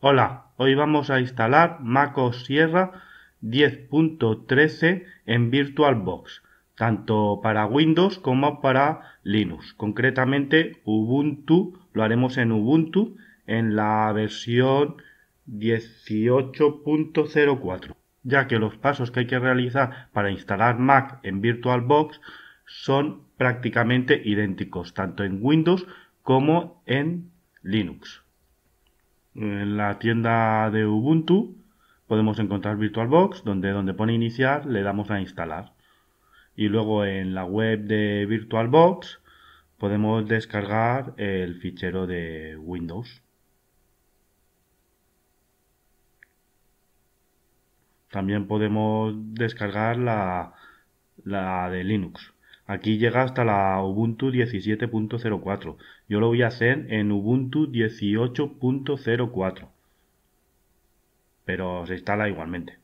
Hola, hoy vamos a instalar MacOS Sierra 10.13 en VirtualBox, tanto para Windows como para Linux. Concretamente Ubuntu, lo haremos en Ubuntu en la versión 18.04, ya que los pasos que hay que realizar para instalar Mac en VirtualBox son prácticamente idénticos, tanto en Windows como en Linux. En la tienda de Ubuntu podemos encontrar VirtualBox, donde, donde pone iniciar le damos a instalar. Y luego en la web de VirtualBox podemos descargar el fichero de Windows. También podemos descargar la, la de Linux. Aquí llega hasta la Ubuntu 17.04. Yo lo voy a hacer en Ubuntu 18.04. Pero se instala igualmente.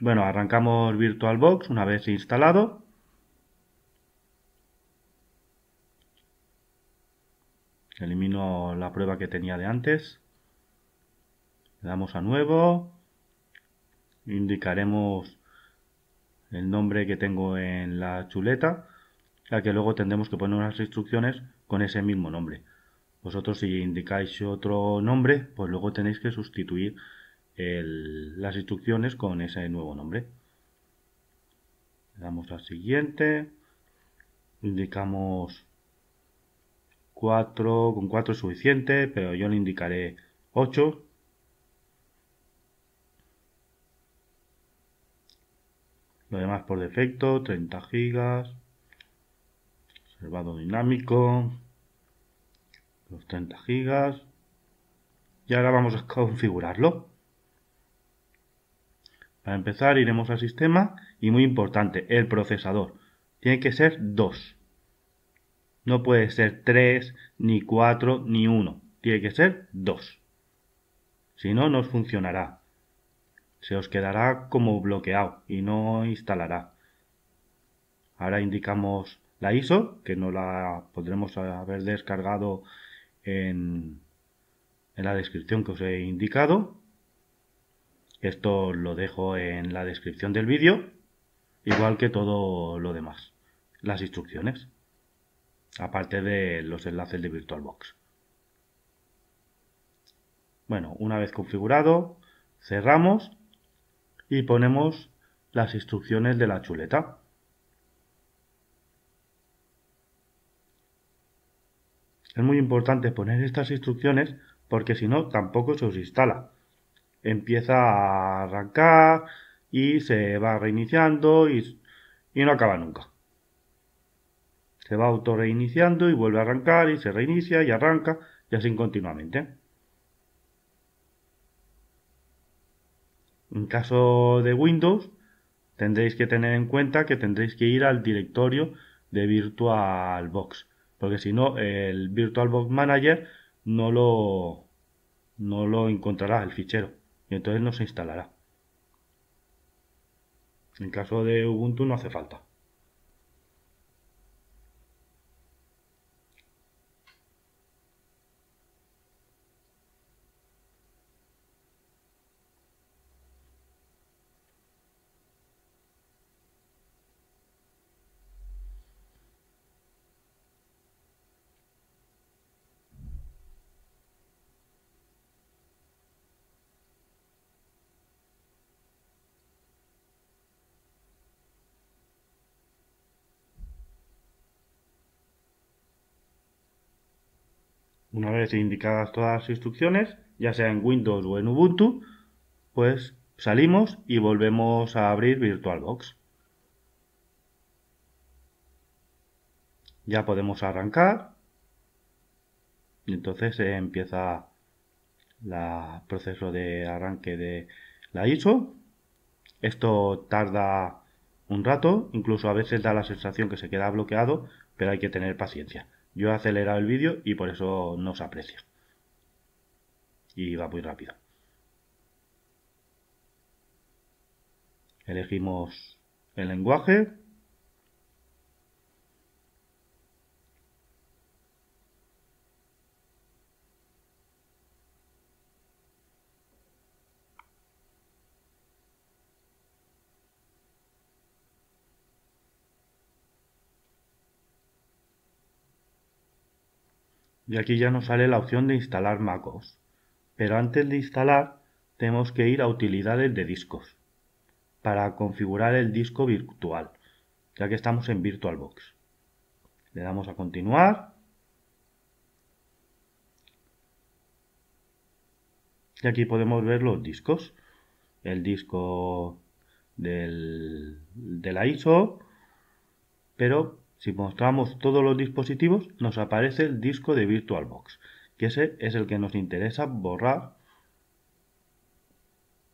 Bueno, arrancamos VirtualBox una vez instalado. Elimino la prueba que tenía de antes. Le damos a nuevo. Indicaremos el nombre que tengo en la chuleta, ya que luego tendremos que poner unas instrucciones con ese mismo nombre. Vosotros si indicáis otro nombre, pues luego tenéis que sustituir las instrucciones con ese nuevo nombre. Le damos a siguiente. Indicamos 4, con 4 es suficiente, pero yo le indicaré 8. Lo demás por defecto, 30 gigas. Observado dinámico. Los 30 gigas. Y ahora vamos a configurarlo. Para empezar iremos al sistema y muy importante, el procesador. Tiene que ser 2. No puede ser 3, ni 4, ni 1. Tiene que ser 2. Si no, no funcionará. Se os quedará como bloqueado y no instalará. Ahora indicamos la ISO, que no la podremos haber descargado en, en la descripción que os he indicado. Esto lo dejo en la descripción del vídeo, igual que todo lo demás, las instrucciones aparte de los enlaces de VirtualBox. Bueno, una vez configurado, cerramos y ponemos las instrucciones de la chuleta. Es muy importante poner estas instrucciones porque si no tampoco se os instala. Empieza a arrancar y se va reiniciando y, y no acaba nunca se va auto reiniciando y vuelve a arrancar y se reinicia y arranca y así continuamente. En caso de Windows tendréis que tener en cuenta que tendréis que ir al directorio de VirtualBox porque si no el VirtualBox Manager no lo no lo encontrará el fichero y entonces no se instalará. En caso de Ubuntu no hace falta. Una vez indicadas todas las instrucciones, ya sea en Windows o en Ubuntu, pues salimos y volvemos a abrir VirtualBox. Ya podemos arrancar y entonces empieza el proceso de arranque de la ISO. Esto tarda un rato, incluso a veces da la sensación que se queda bloqueado, pero hay que tener paciencia. Yo he acelerado el vídeo y por eso no se aprecia. Y va muy rápido. Elegimos el lenguaje. Y aquí ya nos sale la opción de instalar MacOS. Pero antes de instalar tenemos que ir a utilidades de discos para configurar el disco virtual, ya que estamos en VirtualBox. Le damos a continuar. Y aquí podemos ver los discos. El disco del, de la ISO, pero si mostramos todos los dispositivos nos aparece el disco de VirtualBox, que ese es el que nos interesa borrar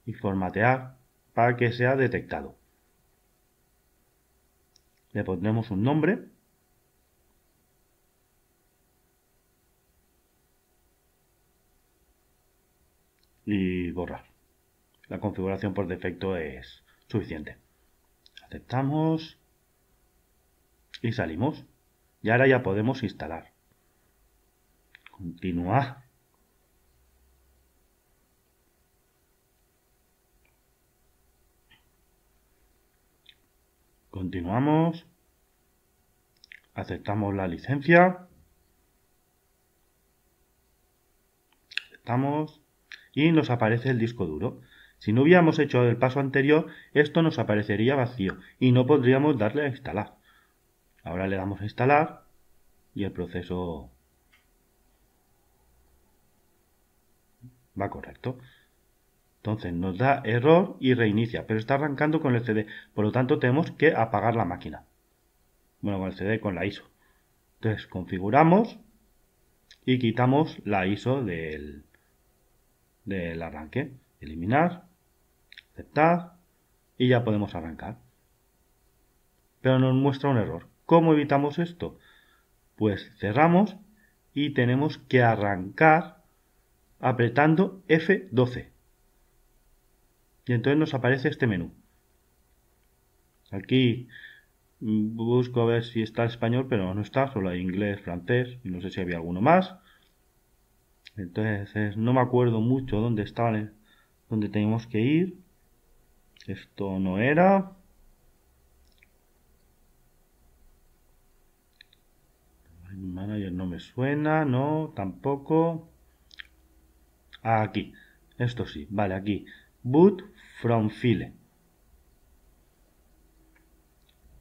y formatear para que sea detectado. Le pondremos un nombre. Y borrar. La configuración por defecto es suficiente. Aceptamos y salimos. Y ahora ya podemos instalar. Continuar. Continuamos. Aceptamos la licencia. Aceptamos. Y nos aparece el disco duro. Si no hubiéramos hecho el paso anterior, esto nos aparecería vacío y no podríamos darle a instalar. Ahora le damos a instalar y el proceso va correcto. Entonces nos da error y reinicia, pero está arrancando con el CD. Por lo tanto tenemos que apagar la máquina. Bueno, con el CD, con la ISO. Entonces configuramos y quitamos la ISO del, del arranque. Eliminar, aceptar y ya podemos arrancar. Pero nos muestra un error. ¿Cómo evitamos esto? Pues cerramos y tenemos que arrancar apretando F12. Y entonces nos aparece este menú. Aquí busco a ver si está español, pero no está, solo hay inglés, francés y no sé si había alguno más. Entonces no me acuerdo mucho dónde estaba, dónde tenemos que ir. Esto no era. Manager no me suena, no, tampoco. Aquí, esto sí, vale, aquí. Boot from file.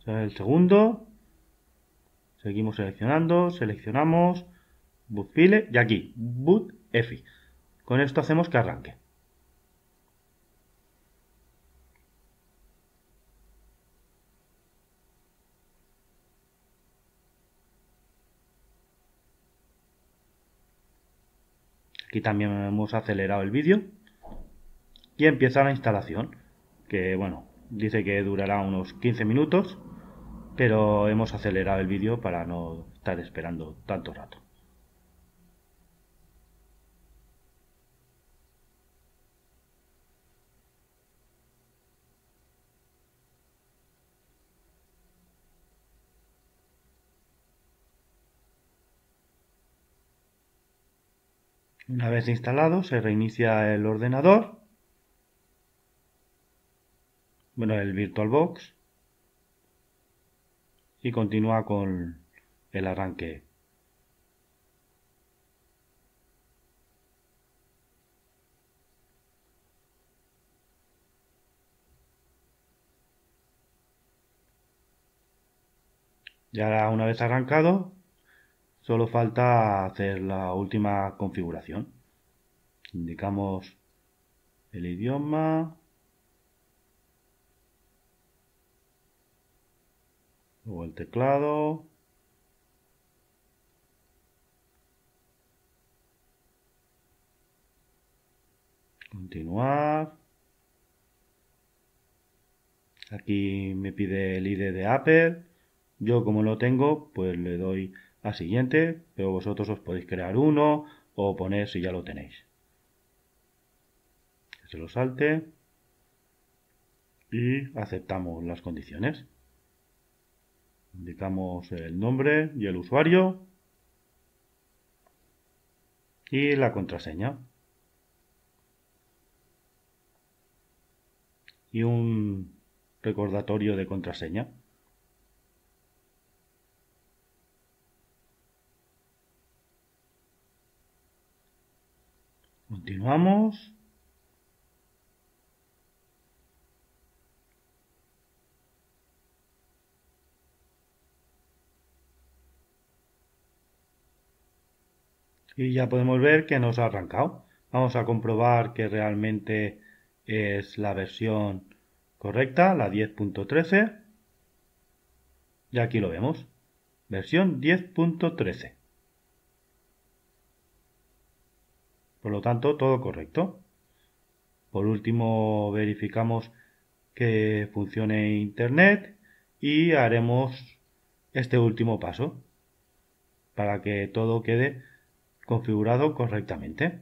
el segundo. Seguimos seleccionando, seleccionamos boot file y aquí boot EFI. Con esto hacemos que arranque. Aquí también hemos acelerado el vídeo. Y empieza la instalación. Que bueno, dice que durará unos 15 minutos. Pero hemos acelerado el vídeo para no estar esperando tanto rato. Una vez instalado, se reinicia el ordenador, bueno, el VirtualBox, y continúa con el arranque. Y ahora, una vez arrancado, Solo falta hacer la última configuración. Indicamos el idioma. Luego el teclado. Continuar. Aquí me pide el ID de Apple. Yo como lo tengo, pues le doy a siguiente, pero vosotros os podéis crear uno o poner si ya lo tenéis. Se lo salte y aceptamos las condiciones. Indicamos el nombre y el usuario y la contraseña. Y un recordatorio de contraseña. Continuamos. Y ya podemos ver que nos ha arrancado. Vamos a comprobar que realmente es la versión correcta, la 10.13. Y aquí lo vemos. Versión 10.13. Por lo tanto, todo correcto. Por último, verificamos que funcione Internet y haremos este último paso para que todo quede configurado correctamente.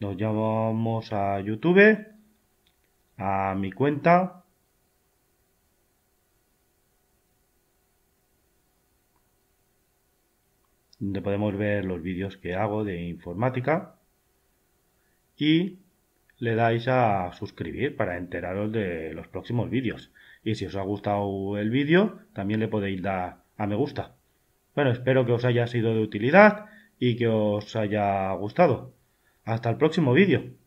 Nos llamamos a YouTube, a mi cuenta. donde podemos ver los vídeos que hago de informática y le dais a suscribir para enteraros de los próximos vídeos. Y si os ha gustado el vídeo, también le podéis dar a me gusta. Bueno, espero que os haya sido de utilidad y que os haya gustado. Hasta el próximo vídeo.